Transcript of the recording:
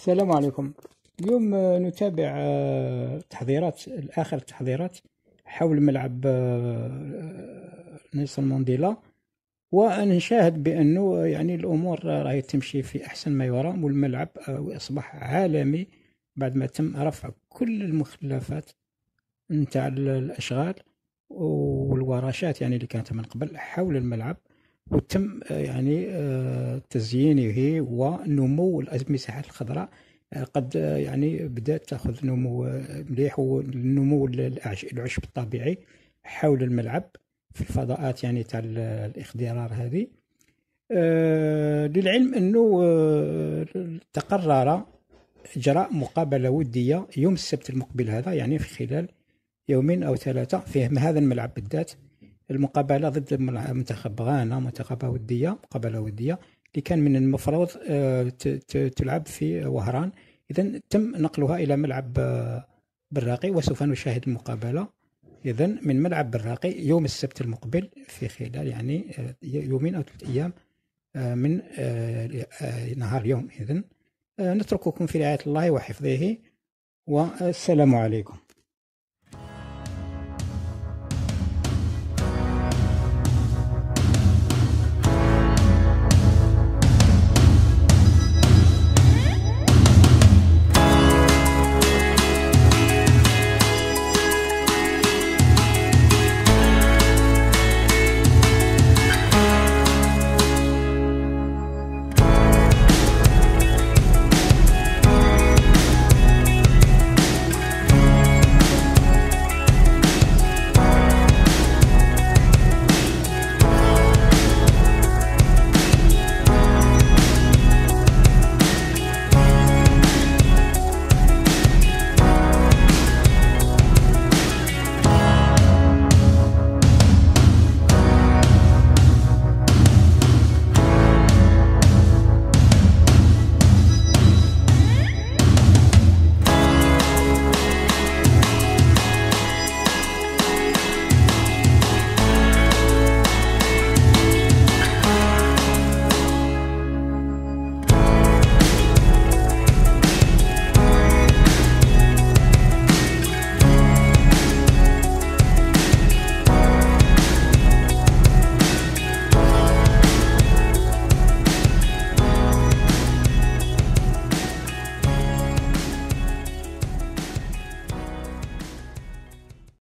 السلام عليكم. اليوم آه، نتابع آه، تحضيرات آخر التحضيرات حول ملعب آه، نيلسون مانديلا. ونشاهد بأنه يعني الأمور راهي تمشي في أحسن ما يرام والملعب أصبح عالمي بعد ما تم رفع كل المخلفات نتاع الأشغال والورشات يعني اللي كانت من قبل حول الملعب. وتم آه، يعني آه، تزيينه ونمو المساحات الخضراء. آه، قد يعني بدأت تأخذ نمو مليح ونمو العشب الطبيعي حول الملعب في الفضاءات يعني تاع الإخضرار هذه. للعلم أنه تقرر إجراء مقابلة ودية يوم السبت المقبل هذا يعني في خلال يومين أو ثلاثة في هذا الملعب بالذات المقابلة ضد منتخب غانا منتخب ودية مقابلة ودية اللي كان من المفروض آه، تلعب في وهران. اذا تم نقلها إلى ملعب آه، براقي وسوف نشاهد المقابلة. اذا من ملعب براقي يوم السبت المقبل في خلال يعني آه، يومين أو ثلاث أيام من نهار يوم. اذا نترككم في رعاية الله وحفظه والسلام عليكم.